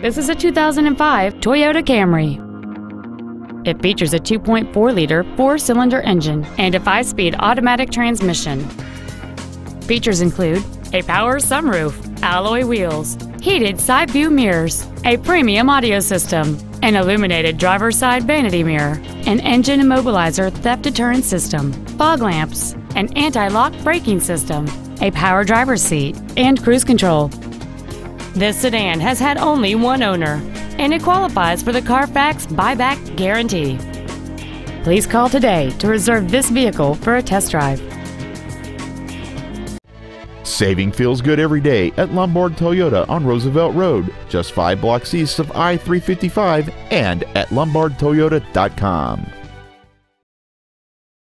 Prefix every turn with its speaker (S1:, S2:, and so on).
S1: This is a 2005 Toyota Camry. It features a 2.4-liter four-cylinder engine and a five-speed automatic transmission. Features include a power sunroof, alloy wheels, heated side view mirrors, a premium audio system, an illuminated driver's side vanity mirror, an engine immobilizer theft deterrent system, fog lamps, an anti-lock braking system, a power driver's seat, and cruise control. This sedan has had only one owner, and it qualifies for the Carfax buyback guarantee. Please call today to reserve this vehicle for a test drive.
S2: Saving feels good every day at Lombard Toyota on Roosevelt Road, just five blocks east of I 355 and at lombardtoyota.com.